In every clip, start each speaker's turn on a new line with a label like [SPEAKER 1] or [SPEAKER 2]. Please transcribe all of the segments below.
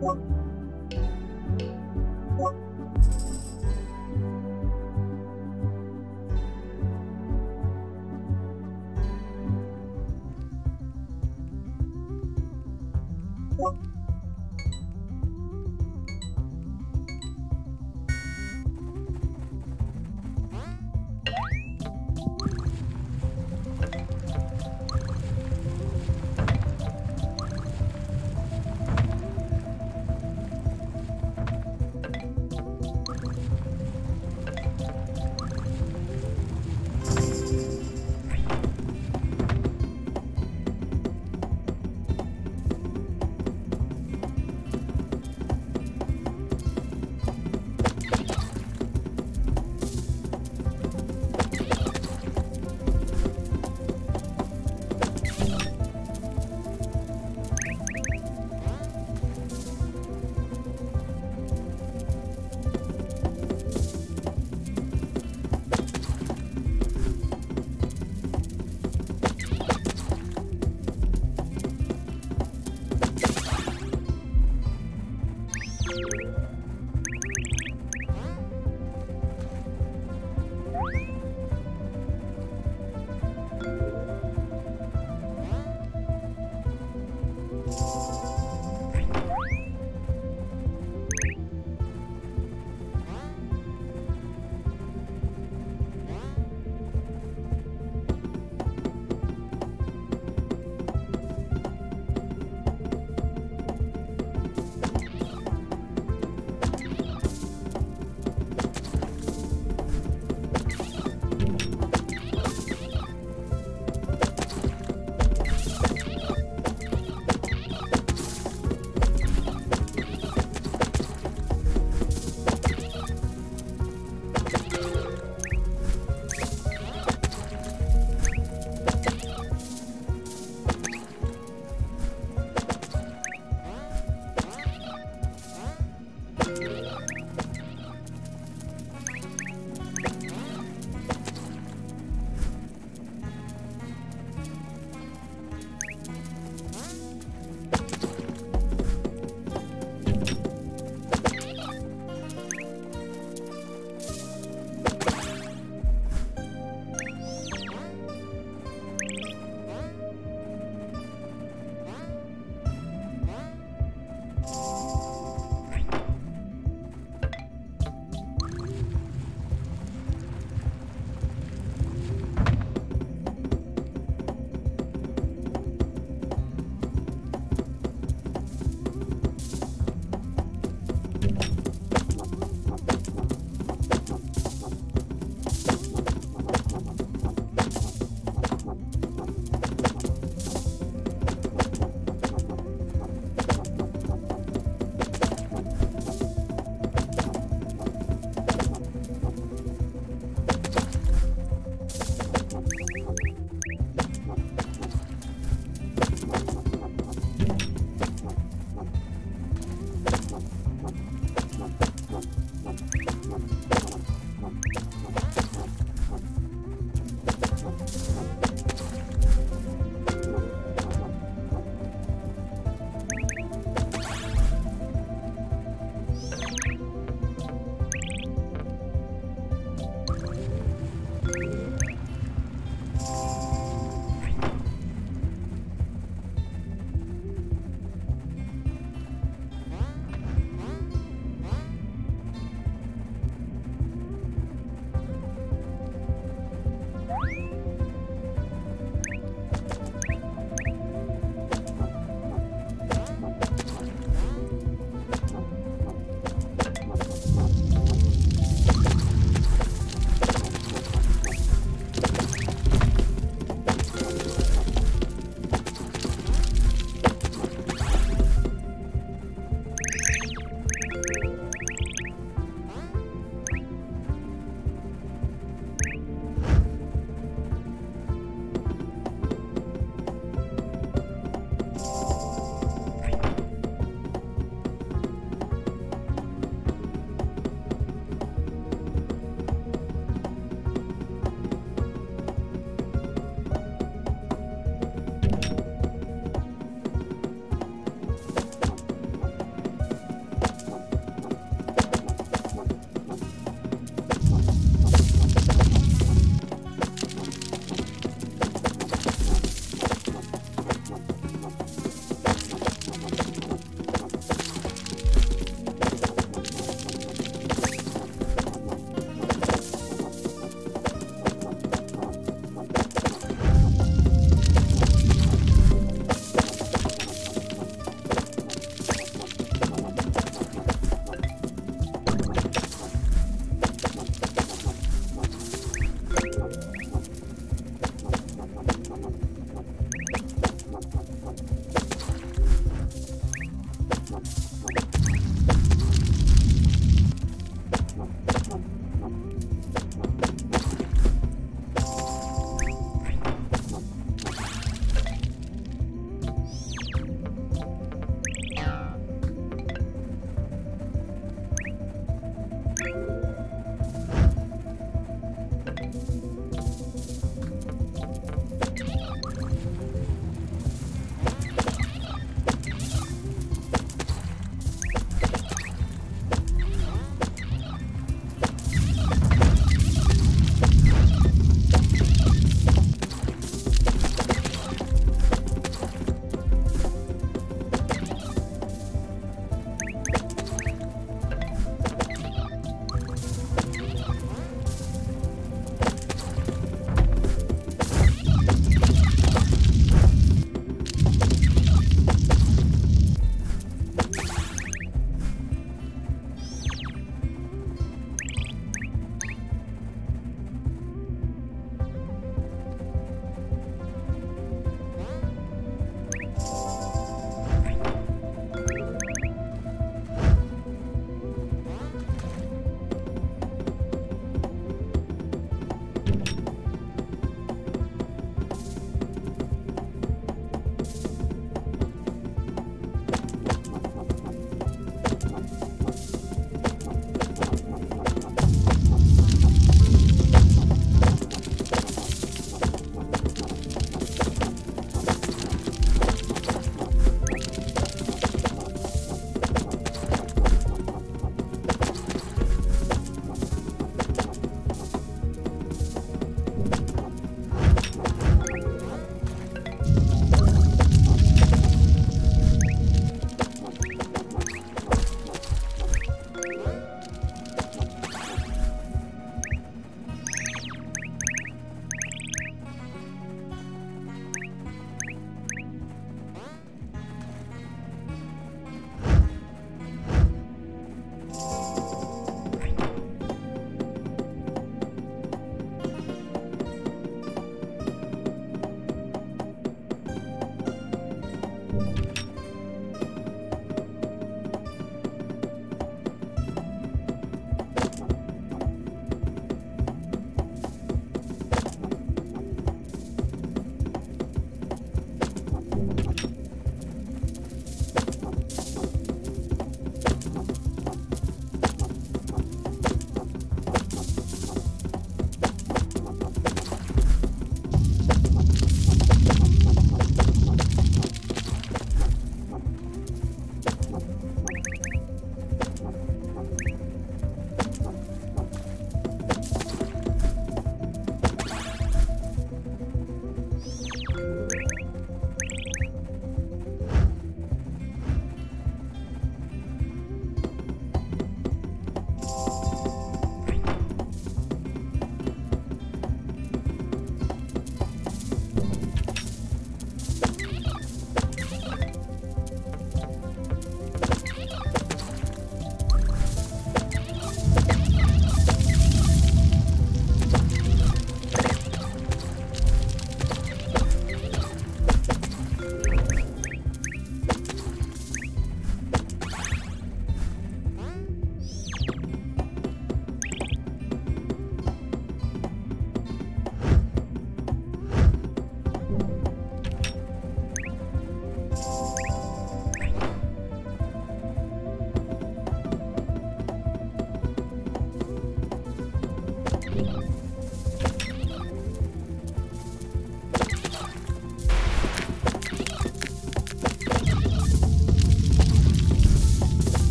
[SPEAKER 1] 哦。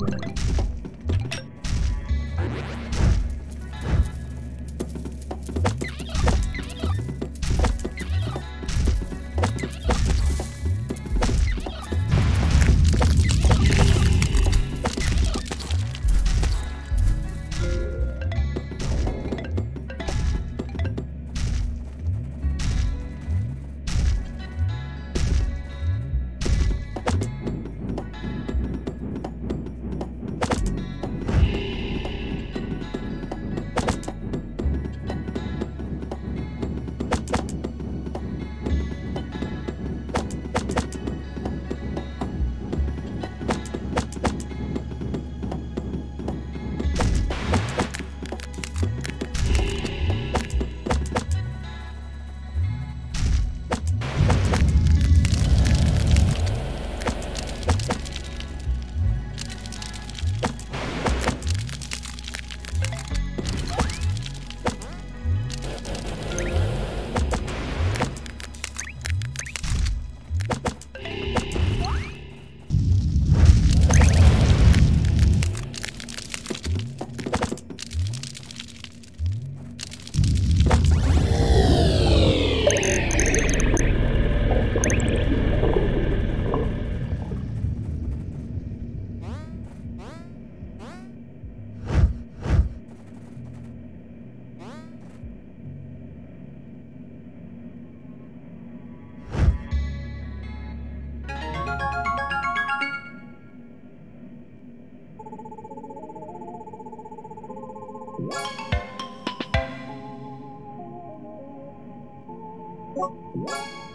[SPEAKER 2] Thank you. What?